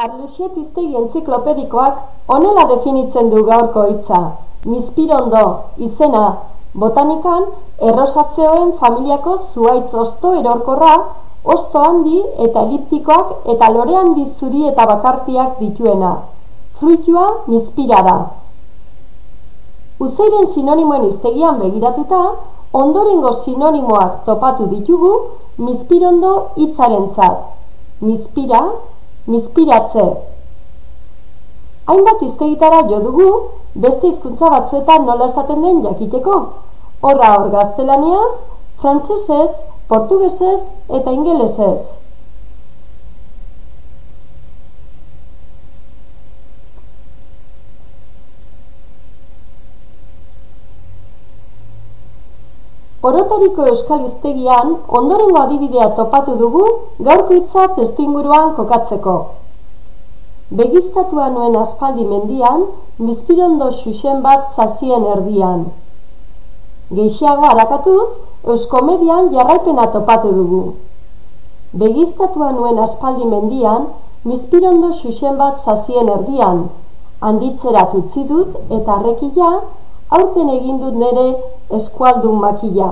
Arluxet iztegi entziklopedikoak honela definitzen du gaurko hitza. Mizpirondo izena botanikan errosazeoen familiako zuhaitz hosto erorkorra, hosto handi eta eliptikoak eta lore handi zuri eta bakartiak dituena. Fruitua mizpira da. Uzeiren sinonimoen iztegian begiratuta, ondorengo sinonimoak topatu ditugu mizpirondo hitzarentzat. Mizpira, mizpiratze. Hainbat iztegitara jo dugu, beste hizkuntza batzuetan nola esaten den jakiteko. Horra hor gaztelaniaz, frantsesez, portugesez eta ingelesez. Orotariko euskal hiztegian ondorengo adibidea topatu dugu gaurko hitza testuinguruan kokatzeko. Begiztatua nuen aspaldi mendian, mizpirondo xuxen bat sasien erdian. Geixiago harakatuz, euskomedian jarraipena topatu dugu. Begiztatua nuen aspaldi mendian, mizpirondo xuxen bat sasien erdian. Handitzerat utzi dut eta arrekila, aurten egin dut nere eskualdun makila.